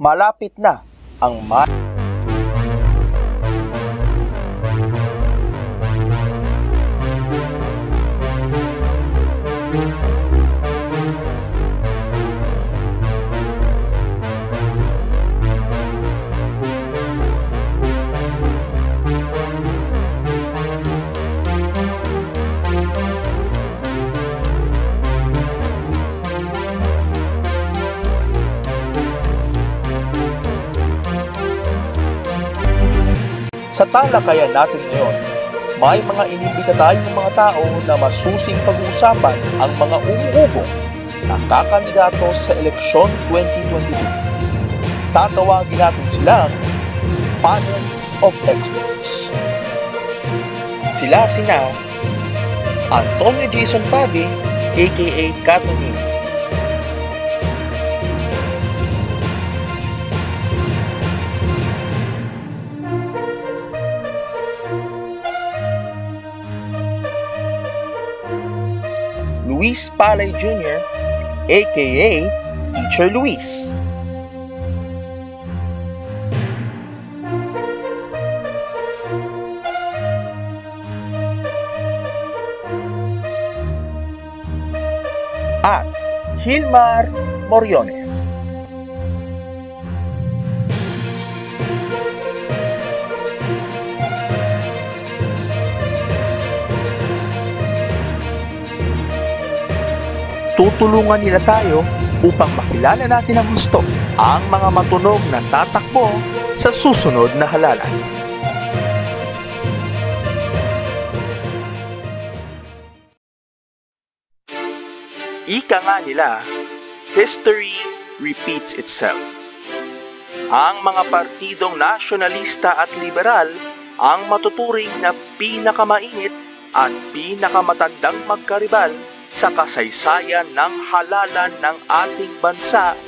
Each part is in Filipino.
malapit na ang ma- Sa talakayan natin ngayon, may mga inimbita tayong mga tao na masusing pag-uusapan ang mga umuubo na kakandidato sa eleksyon 2022. Tatawagin natin silang Panel of Experts. Sila sina Antonio Jason Fabi, aka Katonin, Luis Palay Jr., aka Teacher Luis. At Hilmar Moriones. Tutulungan nila tayo upang makilala natin ang gusto ang mga matunog na tatakbo sa susunod na halalan. Ika nga nila, history repeats itself. Ang mga partidong nasyonalista at liberal ang matuturing na pinakamainit at pinakamatandang magkaribal sa kasaysayan ng halalan ng ating bansa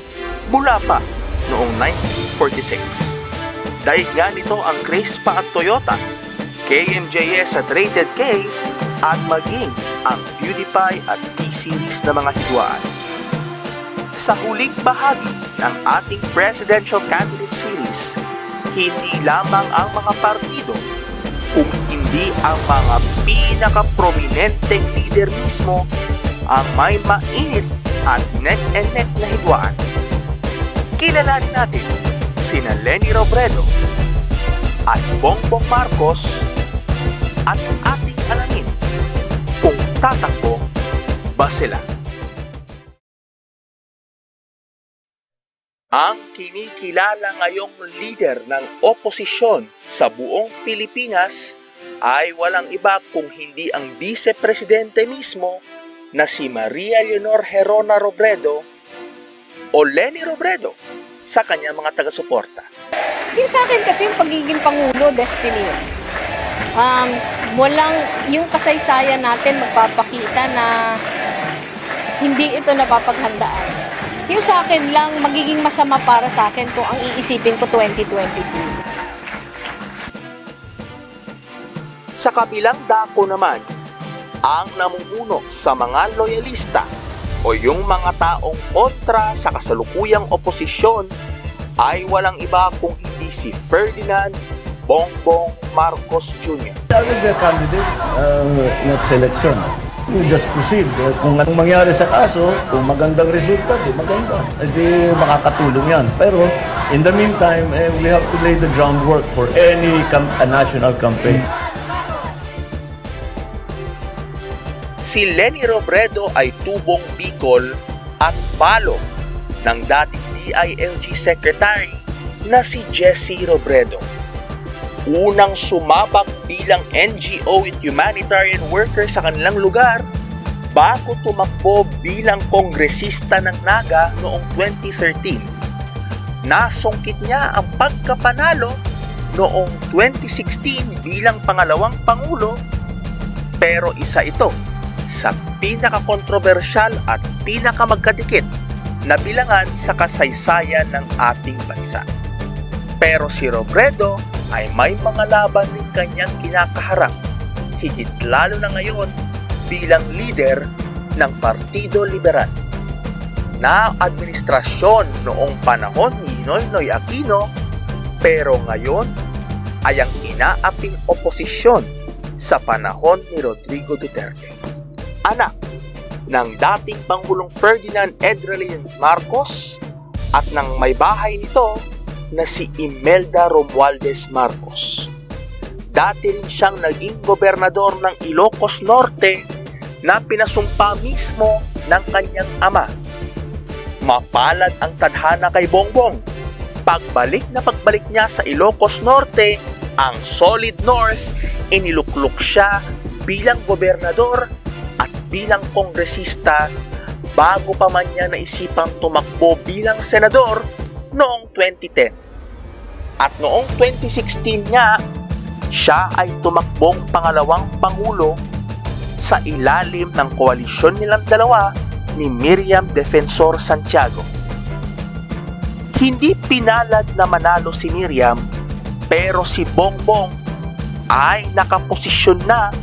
mula pa noong 1946. Dahil nga nito ang Crispa at Toyota, KMJS at Rated K at maging ang PewDiePie at T-Series na mga hidwaan. Sa huling bahagi ng ating Presidential Candidate Series, hindi lamang ang mga partido kung hindi ang mga pinaka-prominenteng leader mismo ang may mainit at neck and neck na hidwaan. Kilalanin natin sina Lenny Robredo at Bongbong Marcos at ating alamin kung tatakbo ba sila. Ang kinikilala ngayong leader ng oposisyon sa buong Pilipinas ay walang iba kung hindi ang vice-presidente mismo na si Maria Leonor Herona Robredo o Lenny Robredo sa kanyang mga taga-suporta. Yung sa akin kasi yung pagiging Pangulo, destiny. Um, walang, yung kasaysayan natin magpapakita na hindi ito napapaghandaan. Yung sa akin lang, magiging masama para sa akin kung ang iisipin ko 2022. Sa kabilang dako naman, ang namumuno sa mga loyalista o yung mga taong kontra sa kasalukuyang oposisyon ay walang iba kung hindi si Ferdinand Bongbong Marcos Jr. A candidate, uh, not selection. We just proceed. Eh, Kung anong mangyari sa kaso, kung magandang resulta, di maganda. Eh, di makakatulong yan. Pero in the meantime, eh, we have to lay the groundwork for any cam- a national campaign. Si Lenny Robredo ay tubong Bicol at palo ng dating DILG Secretary na si Jesse Robredo. Unang sumabak bilang NGO at humanitarian worker sa kanilang lugar bago tumakbo bilang kongresista ng Naga noong 2013. Nasungkit niya ang pagkapanalo noong 2016 bilang pangalawang pangulo pero isa ito sa pinakakontrobersyal at pinakamagkadikit na bilangan sa kasaysayan ng ating bansa. Pero si Robredo ay may mga laban rin kanyang kinakaharap, higit lalo na ngayon bilang leader ng Partido Liberal. na administrasyon noong panahon ni Noynoy Aquino pero ngayon ay ang inaaping oposisyon sa panahon ni Rodrigo Duterte. Anak ng dating Pangulong Ferdinand Edrelin Marcos at ng may bahay nito na si Imelda Romualdez Marcos. Dati rin siyang naging gobernador ng Ilocos Norte na pinasumpa mismo ng kanyang ama. Mapalad ang tadhana kay Bongbong. Pagbalik na pagbalik niya sa Ilocos Norte, ang Solid North, iniluklok siya bilang gobernador at bilang kongresista bago pa man niya naisipang tumakbo bilang senador noong 2010. At noong 2016 nga, siya ay tumakbong pangalawang pangulo sa ilalim ng koalisyon nilang dalawa ni Miriam Defensor Santiago. Hindi pinalad na manalo si Miriam pero si Bongbong ay nakaposisyon na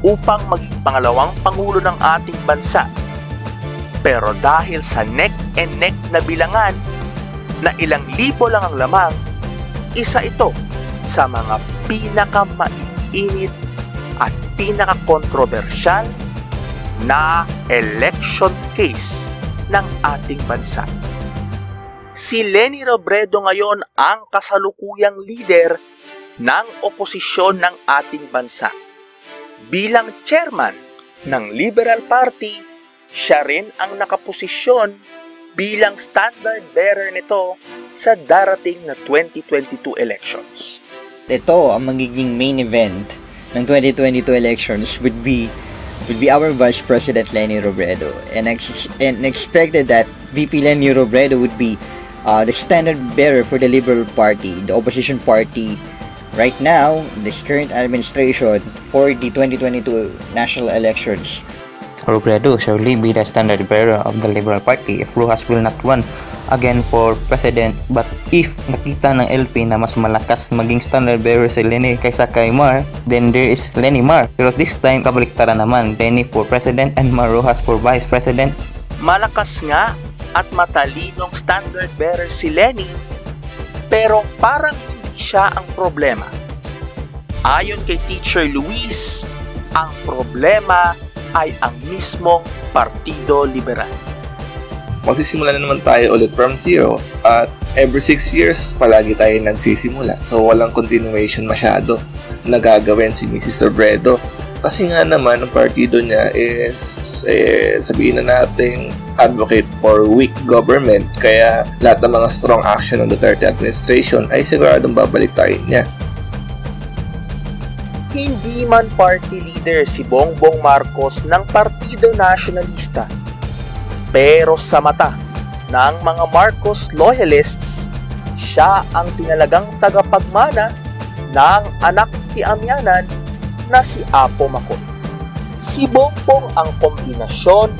upang maging pangalawang pangulo ng ating bansa. Pero dahil sa neck and neck na bilangan na ilang libo lang ang lamang, isa ito sa mga pinakamainit at pinaka-controversial na election case ng ating bansa. Si Leni Robredo ngayon ang kasalukuyang leader ng oposisyon ng ating bansa. Bilang chairman ng Liberal Party, siya rin ang nakaposisyon bilang standard bearer nito sa darating na 2022 elections. Ito ang magiging main event ng 2022 elections would be would be our Vice President Lenny Robredo and, ex- and expected that VP Lenny Robredo would be uh, the standard bearer for the Liberal Party, the opposition party right now, this current administration for the 2022 national elections. Robredo surely be the standard bearer of the Liberal Party if Rojas will not run again for president. But if nakita ng LP na mas malakas maging standard bearer si Lenny kaysa kay Mar then there is Lenny Mar. Pero this time kabaliktaran naman Lenny for president and Mar Rojas for vice president. Malakas nga at matalinong standard bearer si Lenny pero parang hindi siya ang problema. Ayon kay Teacher Luis, ang problema ay ang mismong Partido Liberal. magsisimula na naman tayo ulit from zero at every 6 years palagi tayo nagsisimula so walang continuation masyado na gagawin si Mrs. Robredo kasi nga naman ang partido niya is eh, sabihin na natin advocate for weak government kaya lahat ng mga strong action ng Duterte administration ay siguradong babalik tayo niya Hindi man party leader si Bongbong Marcos ng Partido Nacionalista pero sa mata ng mga Marcos loyalists, siya ang tinalagang tagapagmana ng anak ti Amyanan na si Apo Makoy. Si Bongbong ang kombinasyon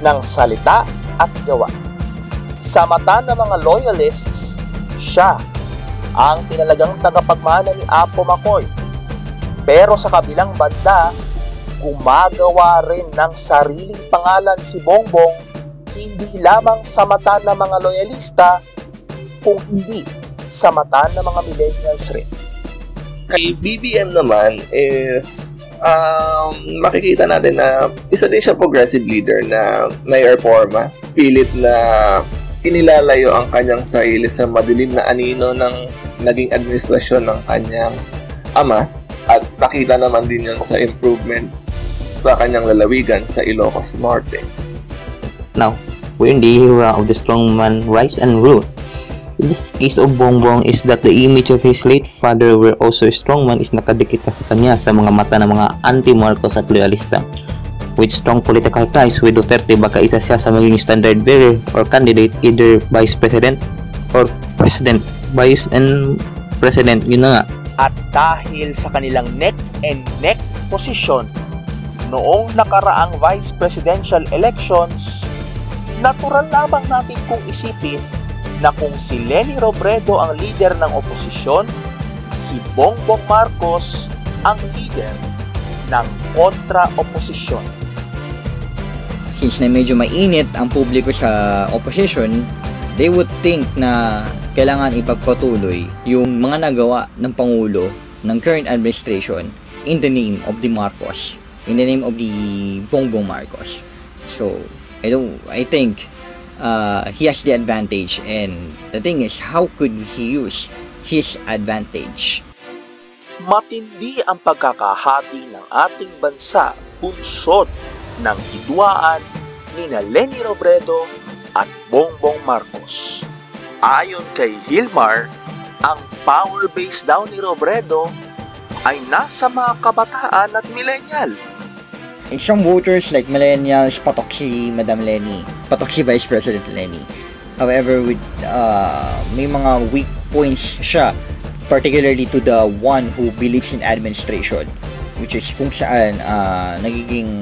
ng salita at gawa. Sa mata ng mga loyalists, siya ang tinalagang tagapagmana ni Apo Makoy. Pero sa kabilang banda, gumagawa rin ng sariling pangalan si Bongbong hindi lamang sa mata ng mga loyalista, kung hindi sa mata ng mga millennials rin. kay BBM naman is um, makikita natin na isa din siya progressive leader na may reforma. Pilit na inilalayo ang kanyang sarili sa madilim na anino ng naging administrasyon ng kanyang ama at nakita naman din yun sa improvement sa kanyang lalawigan sa Ilocos Norte. Now, when the era of the strong man rise and rule. In this case of Bongbong is that the image of his late father were also a strong man is nakadikit na sa kanya sa mga mata ng mga anti-Marcos at loyalista. With strong political ties with Duterte baka isa siya sa maging standard bearer or candidate either vice president or president. Vice and president, yun na nga. At dahil sa kanilang neck and neck posisyon noong nakaraang vice presidential elections, natural lamang natin kung isipin na kung si Lenny Robredo ang leader ng oposisyon, si Bongbong Marcos ang leader ng kontra-oposisyon. since na medyo mainit ang publiko sa opposition, they would think na kailangan ipagpatuloy yung mga nagawa ng Pangulo ng current administration in the name of the Marcos, in the name of the Bongbong Marcos. So, I don't, I think uh, he has the advantage and the thing is, how could he use his advantage? Matindi ang pagkakahati ng ating bansa bunsod ng hidwaan ni na Leni Robredo at Bongbong Marcos. Ayon kay Hilmar, ang power base daw ni Robredo ay nasa mga kabataan at millennial. And some voters like millennials, patok si Madam Lenny, patok si Vice President Lenny. However, with uh, may mga weak points siya, particularly to the one who believes in administration, which is kung saan uh, nagiging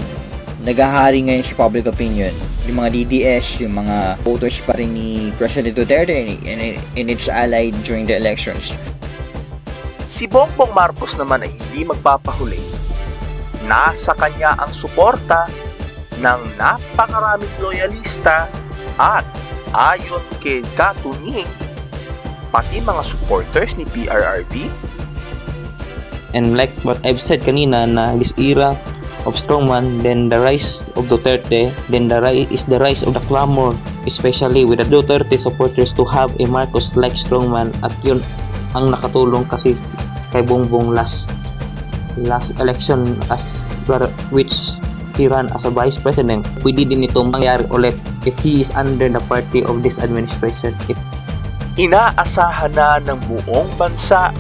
nagahari ngayon si public opinion. Yung mga DDS, yung mga voters pa rin ni President Duterte and, and its allied during the elections. Si Bongbong Marcos naman ay hindi magpapahuli. Nasa kanya ang suporta ng napakaraming loyalista at ayon kay Katuning, pati mga supporters ni PRRD. And like what I've said kanina na this era of strongman, then the rise of Duterte, then the rise is the rise of the clamor, especially with the Duterte supporters to have a Marcos-like strongman at yun ang nakatulong kasi kay Bongbong last last election as which he ran as a vice president. Pwede din ito mangyari ulit if he is under the party of this administration. If Inaasahan na ng buong bansa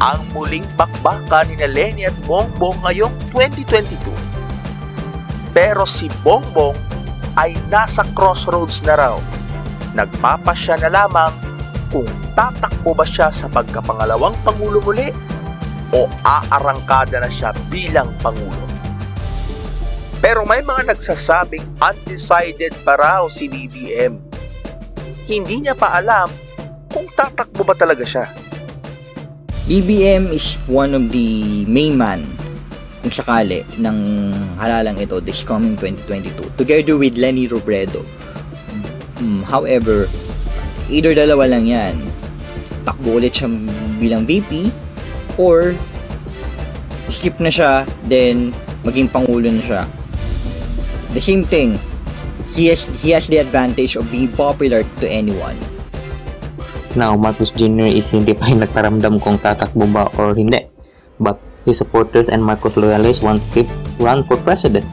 ang muling bakbakan ni Lenny at Bongbong ngayong 2022. Pero si Bongbong ay nasa crossroads na raw. Nagpapasya na lamang kung tatakbo ba siya sa pagkapangalawang Pangulo muli o aarangkada na siya bilang Pangulo. Pero may mga nagsasabing undecided pa raw si BBM. Hindi niya pa alam kung tatakbo ba talaga siya. BBM is one of the main man kung sakali ng halalang ito this coming 2022 together with Lenny Robredo. Um, however, either dalawa lang yan. Takbo ulit siya bilang VP or skip na siya then maging pangulo na siya. The same thing, he has, he has the advantage of being popular to anyone. Now, Marcos Jr. is hindi pa rin nagtaramdam kung tatakbo ba or hindi. But his supporters and Marcos loyalists want to run for president.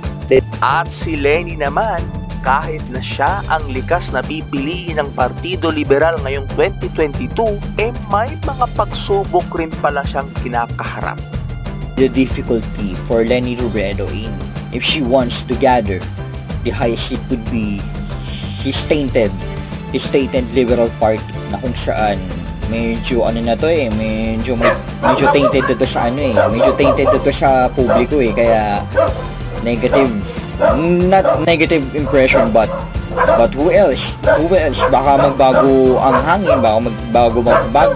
At si Lenny naman, kahit na siya ang likas na pipiliin ng Partido Liberal ngayong 2022, eh may mga pagsubok rin pala siyang kinakaharap. The difficulty for Lenny Robredo in if she wants to gather the highest seat would be his tainted, his tainted Liberal Party na kung saan medyo ano na to eh, medyo medyo tainted to sa ano eh, medyo tainted to sa publiko eh, kaya negative not negative impression but but who else who else? Baka magbago ang hangin baka magbago magbag,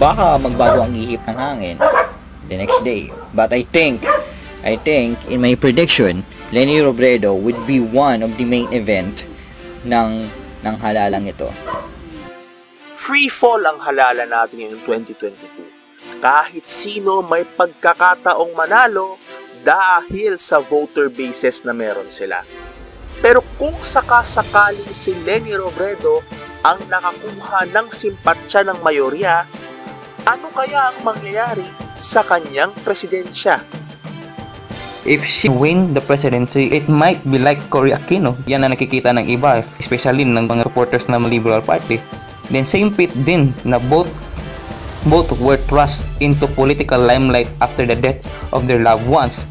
baka magbago ang ihip ng hangin the next day. But I think I think in my prediction Lenny Robredo would be one of the main event ng ng halalang ito Free fall ang halala natin ngayong 2022. Kahit sino may pagkakataong manalo dahil sa voter bases na meron sila. Pero kung sakasakaling si Lenny Robredo ang nakakuha ng simpatsya ng mayorya, ano kaya ang mangyayari sa kanyang presidensya? If she win the presidency, it might be like Cory Aquino. Yan ang nakikita ng iba, especially ng mga supporters ng Liberal Party. Then same pit din na both both were thrust into political limelight after the death of their loved ones.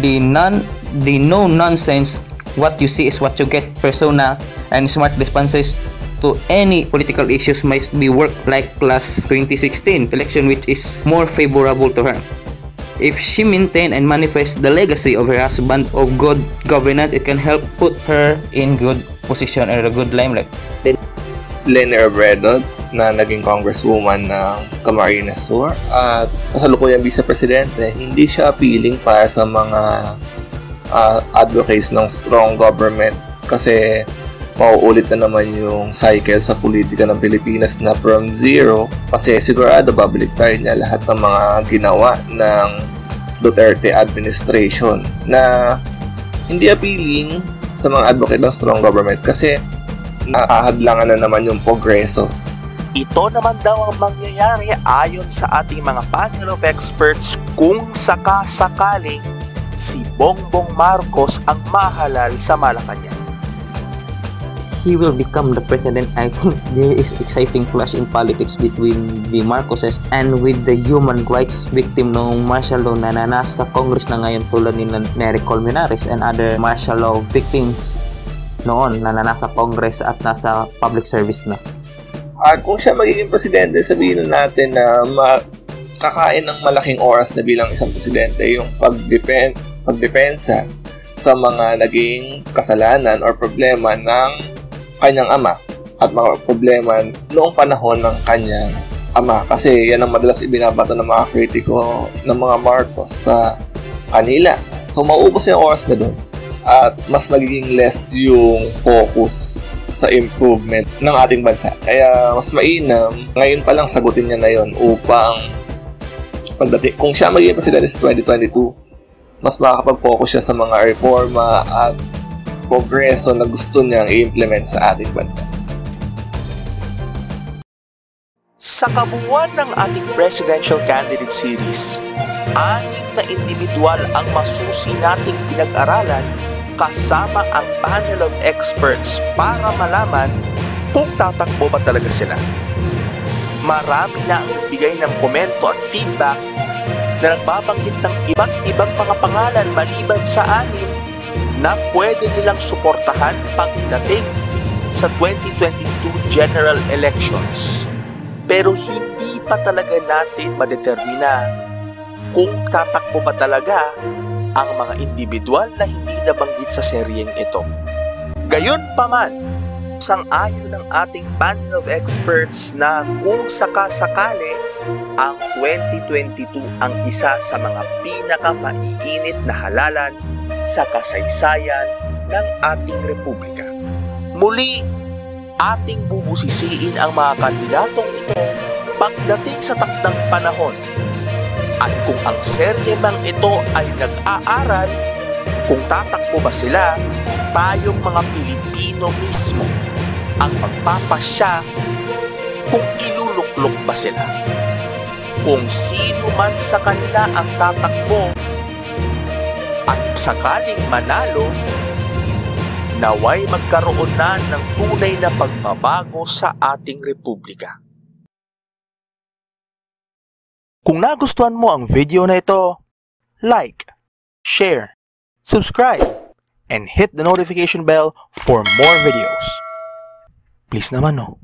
The non the no nonsense what you see is what you get persona and smart responses to any political issues might be worked like last 2016 election which is more favorable to her. If she maintain and manifest the legacy of her husband of good governance, it can help put her in good position or a good limelight. Lenny Robredo na naging congresswoman ng Camarines Sur at kasalukuyang vice-presidente, hindi siya appealing para sa mga uh, advocates ng strong government kasi mauulit na naman yung cycle sa politika ng Pilipinas na from zero kasi sigurado babalik tayo niya lahat ng mga ginawa ng Duterte administration na hindi appealing sa mga advocate ng strong government kasi nakahadlangan na naman yung progreso. Ito naman daw ang mangyayari ayon sa ating mga panel of experts kung sakasakaling si Bongbong Marcos ang mahalal sa Malacanang. He will become the president, I think there is exciting clash in politics between the Marcoses and with the human rights victim ng martial law na nasa Congress na ngayon tulad ni Nery Colmenares and other martial law victims noon na nasa Congress at nasa public service na. At kung siya magiging presidente, sabihin na natin na kakain ng malaking oras na bilang isang presidente yung pagdepen pagdepensa sa mga naging kasalanan or problema ng kanyang ama at mga problema noong panahon ng kanyang ama kasi yan ang madalas ibinabato ng mga kritiko ng mga Marcos sa kanila. So mauubos yung oras na doon at mas magiging less yung focus sa improvement ng ating bansa. Kaya mas mainam, ngayon pa lang sagutin niya na yon upang pagdating, kung siya magiging presidente sa 2022, mas makakapag-focus siya sa mga reforma at progreso na gusto niyang i-implement sa ating bansa. Sa kabuuan ng ating presidential candidate series, anim na individual ang masusi nating pinag-aralan kasama ang panel of experts para malaman kung tatakbo ba talaga sila. Marami na ang nagbigay ng komento at feedback na nagbabanggit ng iba't ibang mga pangalan maliban sa anim na pwede nilang suportahan pagdating sa 2022 general elections. Pero hindi pa talaga natin madetermina kung tatakbo ba talaga ang mga individual na hindi nabanggit sa seryeng ito. Gayon pa man, sang-ayon ng ating panel of experts na kung sakasakali ang 2022 ang isa sa mga pinakamaiinit na halalan sa kasaysayan ng ating republika. Muli, ating bubusisiin ang mga kandidatong ito pagdating sa takdang panahon. At kung ang serye mang ito ay nag-aaral, kung tatakbo ba sila, tayong mga Pilipino mismo ang magpapasya kung iluluklok ba sila. Kung sino man sa kanila ang tatakbo at sakaling manalo, naway magkaroon na ng tunay na pagbabago sa ating republika. Kung nagustuhan mo ang video na ito, like, share, subscribe, and hit the notification bell for more videos. Please naman no.